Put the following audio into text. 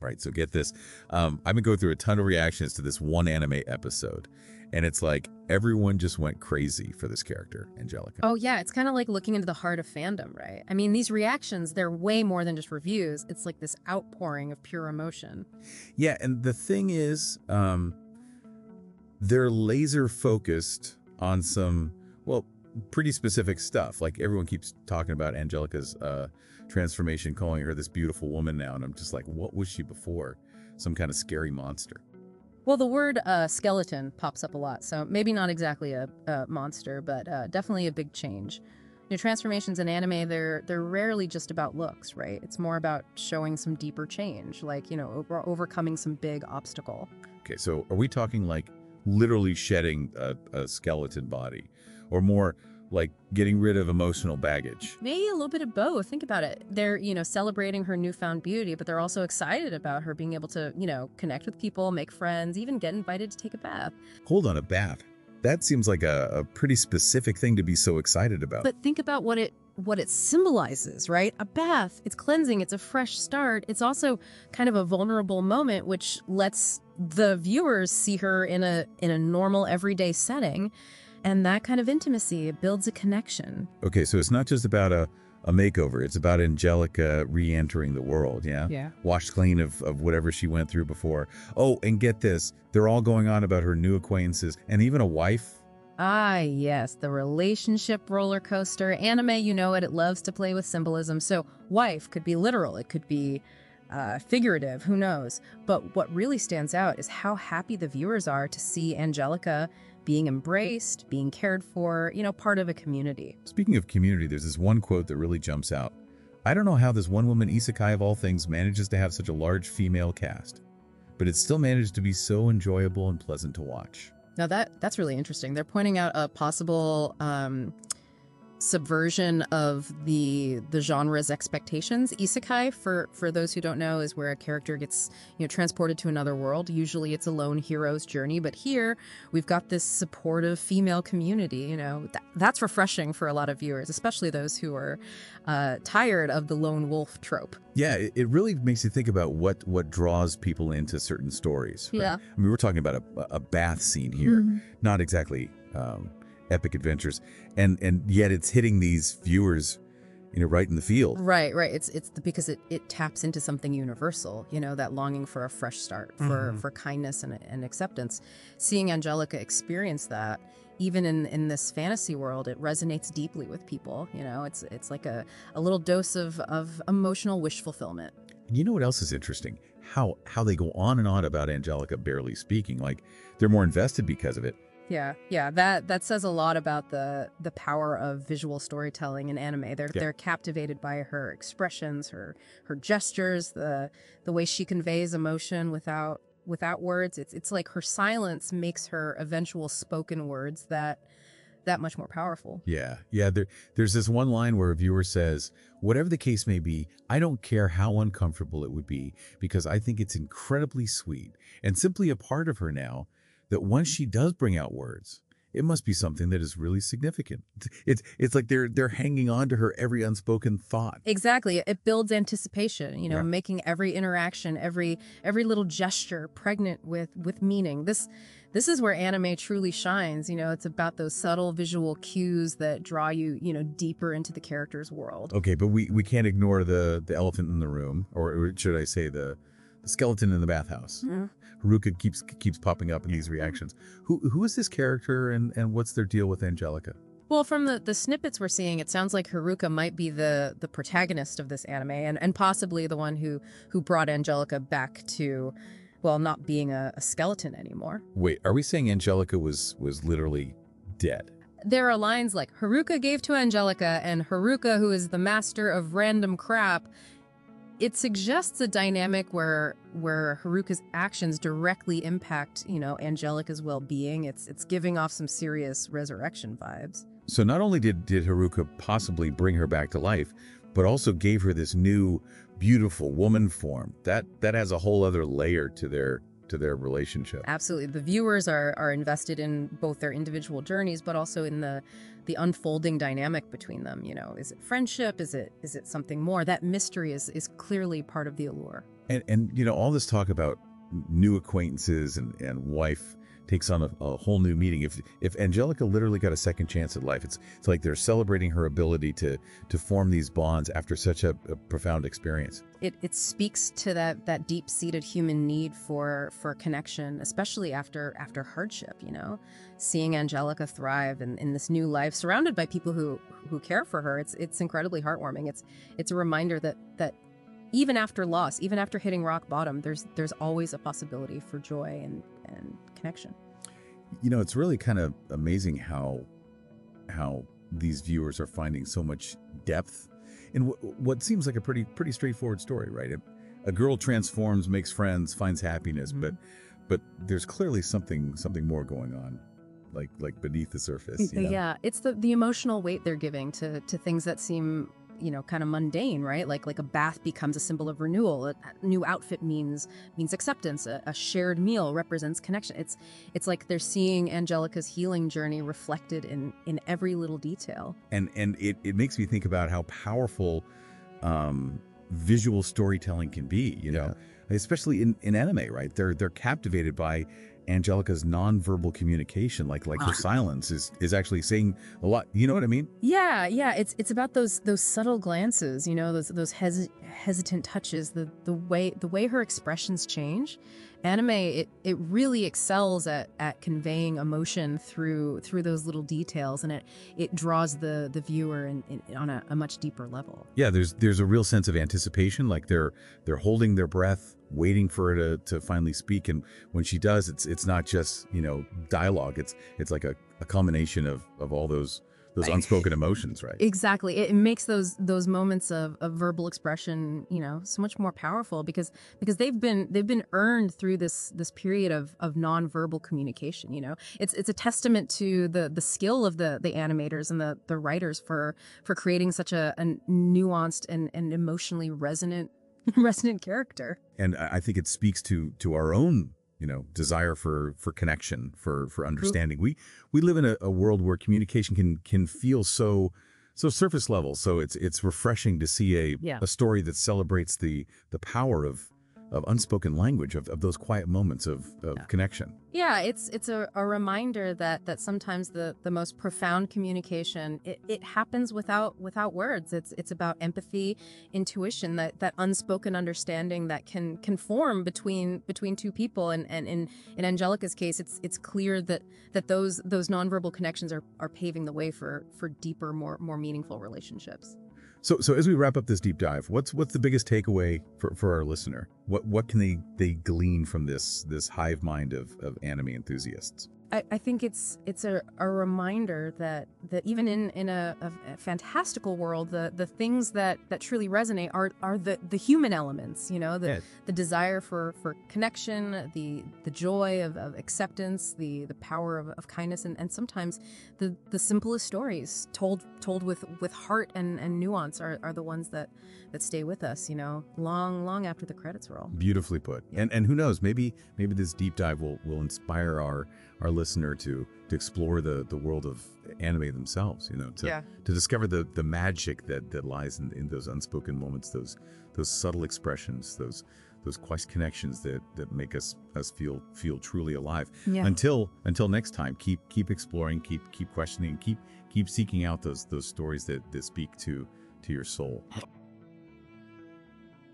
Right. So get this. Um, I've been going through a ton of reactions to this one anime episode, and it's like everyone just went crazy for this character, Angelica. Oh, yeah. It's kind of like looking into the heart of fandom, right? I mean, these reactions, they're way more than just reviews. It's like this outpouring of pure emotion. Yeah, and the thing is, um, they're laser focused on some, pretty specific stuff. Like everyone keeps talking about Angelica's uh, transformation, calling her this beautiful woman now, and I'm just like, what was she before? Some kind of scary monster. Well, the word uh, skeleton pops up a lot, so maybe not exactly a, a monster, but uh, definitely a big change. You know, transformations in anime, they're they're rarely just about looks, right? It's more about showing some deeper change, like you know, over, overcoming some big obstacle. Okay, so are we talking like literally shedding a, a skeleton body, or more like getting rid of emotional baggage? Maybe a little bit of both. Think about it. They're, you know, celebrating her newfound beauty, but they're also excited about her being able to, you know, connect with people, make friends, even get invited to take a bath. Hold on, a bath. That seems like a, a pretty specific thing to be so excited about. But think about what it what it symbolizes, right? A bath, it's cleansing, it's a fresh start. It's also kind of a vulnerable moment which lets the viewers see her in a in a normal everyday setting. And that kind of intimacy it builds a connection. Okay, so it's not just about a, a makeover. It's about Angelica re-entering the world, yeah? Yeah. Washed clean of, of whatever she went through before. Oh, and get this. They're all going on about her new acquaintances and even a wife. Ah, yes, the relationship roller coaster. Anime, you know it, it loves to play with symbolism. So, wife could be literal, it could be uh, figurative, who knows? But what really stands out is how happy the viewers are to see Angelica being embraced, being cared for, you know, part of a community. Speaking of community, there's this one quote that really jumps out. I don't know how this one-woman isekai of all things manages to have such a large female cast, but it still managed to be so enjoyable and pleasant to watch. Now that that's really interesting. They're pointing out a possible um, subversion of the the genre's expectations. Isekai, for for those who don't know, is where a character gets you know transported to another world. Usually, it's a lone hero's journey, but here we've got this supportive female community. You know, th that's refreshing for a lot of viewers, especially those who are uh, tired of the lone wolf trope. Yeah, it, it really makes you think about what what draws people into certain stories. right? Yeah. I mean, we're talking about a, a bath scene here, not exactly um, epic adventures, and and yet it's hitting these viewers, you know, right in the field. Right, right. It's it's the, because it, it taps into something universal, you know, that longing for a fresh start, for mm-hmm. for kindness and, and acceptance. Seeing Angelica experience that, even in in this fantasy world, it resonates deeply with people. You know, it's it's like a, a little dose of of emotional wish fulfillment. And you know what else is interesting? How how they go on and on about Angelica barely speaking, like they're more invested because of it. Yeah, yeah, that that says a lot about the the power of visual storytelling in anime. They're Yeah. they're captivated by her expressions, her her gestures, the the way she conveys emotion without without words. It's it's like her silence makes her eventual spoken words that that much more powerful. Yeah, yeah. There, there's this one line where a viewer says, "Whatever the case may be, I don't care how uncomfortable it would be because I think it's incredibly sweet and simply a part of her now that once she does bring out words, it must be something that is really significant. It's it's like they're they're hanging on to her every unspoken thought. Exactly. It builds anticipation, you know, Yeah. making every interaction, every every little gesture pregnant with with meaning. This this is where anime truly shines, you know, it's about those subtle visual cues that draw you, you know, deeper into the character's world. Okay, but we we can't ignore the the elephant in the room, or should I say the the skeleton in the bathhouse. Haruka keeps keeps popping up in these reactions. Who who is this character and and what's their deal with Angelica? Well, from the, the snippets we're seeing, it sounds like Haruka might be the the protagonist of this anime and, and possibly the one who who brought Angelica back to well, not being a, a skeleton anymore. Wait, are we saying Angelica was was literally dead? There are lines like Haruka gave to Angelica and Haruka, who is the master of random crap. It suggests a dynamic where where Haruka's actions directly impact, you know, Angelica's well-being. It's it's giving off some serious resurrection vibes. So not only did did Haruka possibly bring her back to life, but also gave her this new beautiful woman form. That that has a whole other layer to their to their relationship. Absolutely. The viewers are are invested in both their individual journeys but also in the the unfolding dynamic between them, you know. Is it friendship? Is it is it something more? That mystery is is clearly part of the allure. And and you know all this talk about new acquaintances and and wife takes on a, a, whole new meaning. If if Angelica literally got a second chance at life, it's it's like they're celebrating her ability to to form these bonds after such a, a profound experience. It it speaks to that that deep seated human need for for connection, especially after after hardship. You know, seeing Angelica thrive in, in this new life, surrounded by people who who care for her, it's it's incredibly heartwarming. It's it's a reminder that that even after loss, even after hitting rock bottom, there's there's always a possibility for joy and and connection. You know, it's really kind of amazing how how these viewers are finding so much depth in what seems like a pretty pretty straightforward story, right? A, a girl transforms, makes friends, finds happiness, mm -hmm. but but there's clearly something something more going on like like beneath the surface. You know? Yeah, it's the the emotional weight they're giving to to things that seem you know kind of mundane right? Like like a bath becomes a symbol of renewal. A, new outfit means means acceptance. A, a, shared meal represents connection. It's it's like they're seeing angelica's healing journey reflected in in every little detail. And and it, it makes me think about how powerful um visual storytelling can be you know? Especially in in anime right? They're they're captivated by Angelica's nonverbal communication, like like her ah. silence, is is actually saying a lot. You know what I mean? Yeah, yeah. It's it's about those those subtle glances, you know, those those hes hesitant touches, the the way the way her expressions change. Anime it it really excels at at conveying emotion through through those little details, and it it draws the the viewer in, in on a, a much deeper level. Yeah, there's there's a real sense of anticipation, like they're they're holding their breath waiting for her to, to finally speak. And when she does, it's it's not just, you know, dialogue. It's it's like a, a culmination of, of all those those unspoken emotions, right? Exactly. It makes those those moments of, of verbal expression, you know, so much more powerful because because they've been they've been earned through this this period of of nonverbal communication. You know, it's it's a testament to the the skill of the the animators and the the writers for for creating such a, a nuanced and and emotionally resonant resonant character. And I think it speaks to to our own you know desire for for connection for for understanding we we live in a, a, world where communication can can feel so so surface level so it's it's refreshing to see a yeah. a story that celebrates the the power of of unspoken language of, of those quiet moments of, of yeah. connection. Yeah it's it's a, a reminder that that sometimes the the most profound communication it, it happens without without words. It's it's about empathy intuition that that unspoken understanding that can can form between between two people. And and in in angelica's case it's it's clear that that those those nonverbal connections are are paving the way for for deeper more more meaningful relationships so, so as we wrap up this deep dive, what's what's the biggest takeaway for, for our listener? What what can they they glean from this this hive mind of, of anime enthusiasts? I, I think it's it's a, a reminder that that even in in a, a, fantastical world, the the things that that truly resonate are are the the human elements. You know, the yes. the desire for for connection, the the joy of, of acceptance, the the power of, of kindness, and, and sometimes the the simplest stories told told with with heart and and nuance are, are the ones that that stay with us. You know, long long after the credits roll. Beautifully put. Yeah. And and who knows, maybe maybe this deep dive will will inspire our our listener to to explore the the world of anime themselves you know to yeah. to discover the the magic that that lies in, in those unspoken moments those those subtle expressions those those quest connections that that make us us feel feel truly alive yeah. until until next time keep keep exploring keep keep questioning keep keep seeking out those those stories that that speak to to your soul